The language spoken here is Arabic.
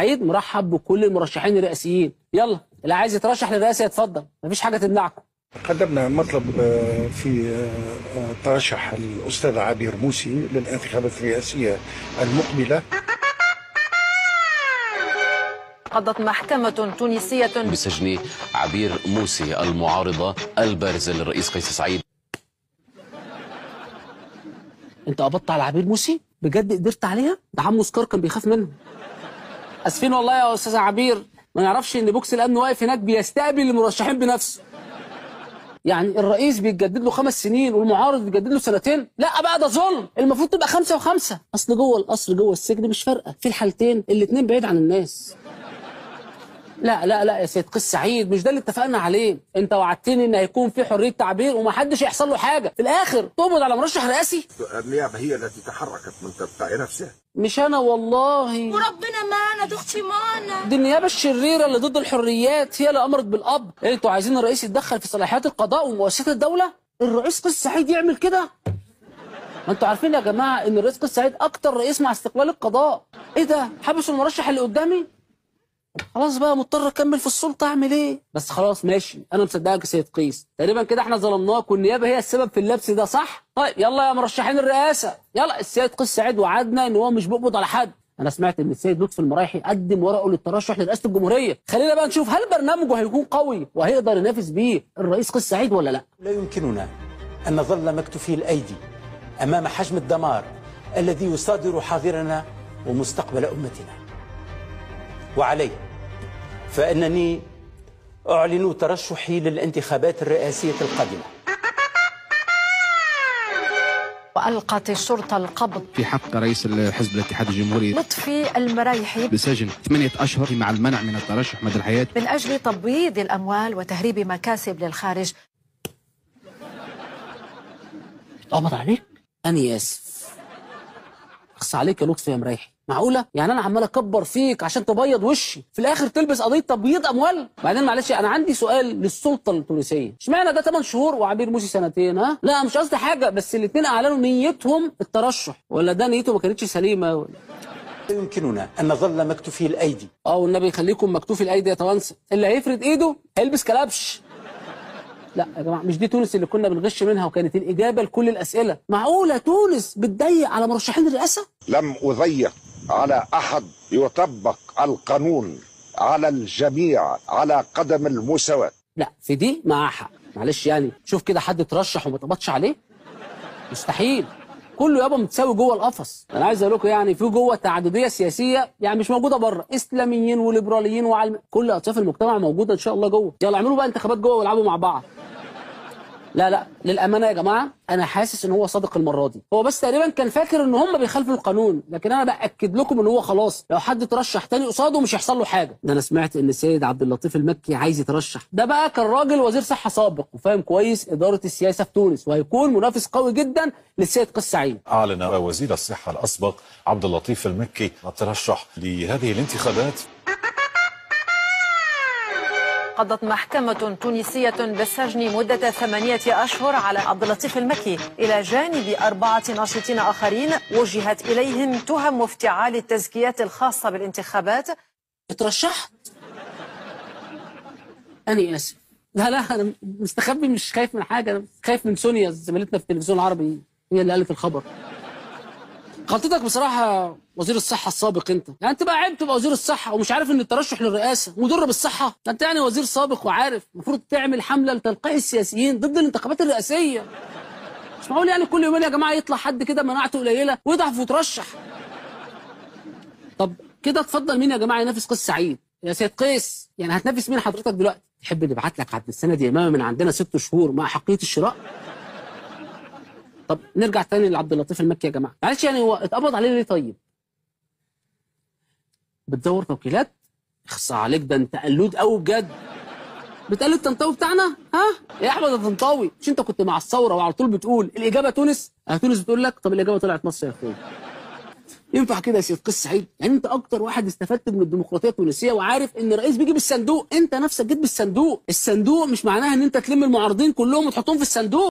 سعيد مرحب بكل المرشحين الرئاسيين. يلا اللي عايز يترشح للرئاسة يتفضل. مفيش حاجة تمنعكم. قدمنا مطلب آه، في آه، ترشح الأستاذ عبير موسي للانتخابات الرئاسية المقبلة. قضت محكمة تونسية. بسجن عبير موسي المعارضة البارزة للرئيس قيس سعيد. انت قبضت على عبير موسي؟ بجد قدرت عليها؟ ده عمو سكار كان بيخاف منه. اسفين والله يا أستاذ عبير ما نعرفش إن بوكس الأمن واقف هناك بيستقبل المرشحين بنفسه. يعني الرئيس بيتجدد له خمس سنين والمعارض بيتجدد له سنتين. لا بقى ده ظلم. المفروض تبقى خمسة وخمسة. أصل جوه القصر جوه السجن مش فارقة. في الحالتين الاتنين بعيد عن الناس. لا لا لا يا سيد قيس سعيد مش ده اللي اتفقنا عليه. انت وعدتني ان هيكون في حرية تعبير ومحدش يحصل له حاجة. في الآخر تقبض على مرشح رئاسي؟ النيابة هي التي تحركت من تلقاء نفسها. مش أنا والله. وربنا معنا دي أختي معنا دي النيابة الشريرة اللي ضد الحريات هي اللي أمرت بالقبض أنتوا عايزين الرئيس يتدخل في صلاحيات القضاء ومؤسسات الدولة؟ الرئيس قيس سعيد يعمل كده؟ ما أنتوا عارفين يا جماعة إن الرئيس قيس سعيد أكتر رئيس مع استقلال القضاء. إيه ده؟ حبسوا المرشح اللي قدامي؟ خلاص بقى مضطر أكمل في السلطة أعمل إيه؟ بس خلاص ماشي. أنا مصدقك يا سيد قيس. تقريبا كده إحنا ظلمناك والنيابه هي السبب في اللبس ده صح؟ طيب يلا يا مرشحين الرئاسة. يلا السيد قيس سعيد وعدنا إن هو مش بيقبض على حد. أنا سمعت إن السيد لطفي المرايحي قدم ورقه للترشح لرئاسة الجمهورية. خلينا بقى نشوف هل برنامجه هيكون قوي وهيقدر ينافس بيه الرئيس قيس سعيد ولا لأ؟ لا يمكننا أن نظل مكتوفي الأيدي أمام حجم الدمار الذي يصادر حاضرنا ومستقبل أمتنا. وعليه فإنني أعلن ترشحي للانتخابات الرئاسية القادمة. وألقت الشرطة القبض في حق رئيس الحزب الاتحاد الجمهوري لطفي المرايحي بسجن ثمانية أشهر مع المنع من الترشح مدى الحياة. من أجل تبويض الأموال وتهريب مكاسب للخارج. قبض عليك؟ أنا آسف. اخص عليك يا لطفي يا مريحي معقولة؟ يعني أنا عمال أكبر فيك عشان تبيض وشي. في الآخر تلبس قضية تبييض أموال. بعدين معلش أنا عندي سؤال للسلطة التونسية. إشمعنى ده 8 شهور وعبير موسي سنتين ها؟ لا مش قصدي حاجة بس الاثنين أعلنوا نيتهم الترشح. ولا ده نيته ما كانتش سليمة؟ ولا لا يمكننا أن نظل مكتوفي الأيدي. آه والنبي يخليكم مكتوف الأيدي يا توانسه اللي هيفرد إيده هيلبس كلبش. لا يا جماعة مش دي تونس اللي كنا بنغش منها وكانت الإجابة لكل الأسئلة. معقولة تونس بتضيق على مرشحين الرئاسة؟ لم أضيق. على أحد يطبق القانون على الجميع على قدم المساواة. لا في دي معاه حق. معلش يعني شوف كده حد اترشح وما اتقبضش عليه؟ مستحيل. كله يابا متساوي جوه القفص. أنا عايز أقول لكم يعني في جوة تعددية سياسية يعني مش موجودة بره. إسلاميين وليبراليين وعلم. كل أطياف المجتمع موجودة إن شاء الله جوه. يلا اعملوا بقى انتخابات جوه والعبوا مع بعض. لا لا للأمانة يا جماعة أنا حاسس إن هو صادق المرة دي. هو بس تقريبا كان فاكر إن هم بيخالفوا القانون لكن أنا بأكد لكم إن هو خلاص لو حد ترشح تاني قصاده مش هيحصل له حاجة. ده أنا سمعت إن السيد عبد اللطيف المكي عايز يترشح. ده بقى كان راجل وزير صحة سابق وفاهم كويس إدارة السياسة في تونس وهيكون منافس قوي جدا للسيد قيس سعيد. أعلن وزير الصحة الأسبق عبد اللطيف المكي الترشح لهذه الانتخابات. قضت محكمة تونسية بالسجن مدة ثمانية أشهر على عبد اللطيف المكي إلى جانب أربعة ناشطين آخرين وجهت إليهم تهم افتعال التزكيات الخاصة بالانتخابات. اترشحت أنا أسف. لا لا أنا مستخبي مش خايف من حاجة. أنا خايف من سونيا زميلتنا في التلفزيون العربي هي اللي قالت الخبر. غلطتك بصراحة وزير الصحة السابق انت. يعني انت بقى عيب تبقى وزير الصحة ومش عارف ان الترشح للرئاسة مضر بالصحة. انت يعني وزير سابق وعارف المفروض تعمل حملة لتلقيح السياسيين ضد الانتخابات الرئاسية. مش معقول يعني كل يومين يا جماعة يطلع حد كده مناعته قليلة ويضعف ويترشح. طب كده اتفضل مين يا جماعة ينافس قيس سعيد؟ يا سيد قيس يعني هتنافس مين حضرتك دلوقتي؟ تحب نبعت لك عبد السند يمامه من عندنا ست شهور مع حقية الشراء؟ طب نرجع تاني لعبد اللطيف المكي يا جماعة. معلش يعني هو اتقبض عليه ليه طيب؟ بتدور توكيلات؟ اخصى عليك ده انت قلود قوي بجد. بتقلد طنطاوي بتاعنا؟ ها؟ يا أحمد الطنطاوي مش أنت كنت مع الثورة وعلى طول بتقول الإجابة تونس؟ آه تونس بتقول لك طب الإجابة طلعت مصر يا اخويا ينفع كده يا سيد قيس سعيد يعني أنت أكتر واحد استفدت من الديمقراطية التونسية وعارف إن الرئيس بيجي بالصندوق أنت نفسك جيت بالصندوق. الصندوق مش معناها إن أنت تلم المعارضين كلهم وتحطهم في الصندوق.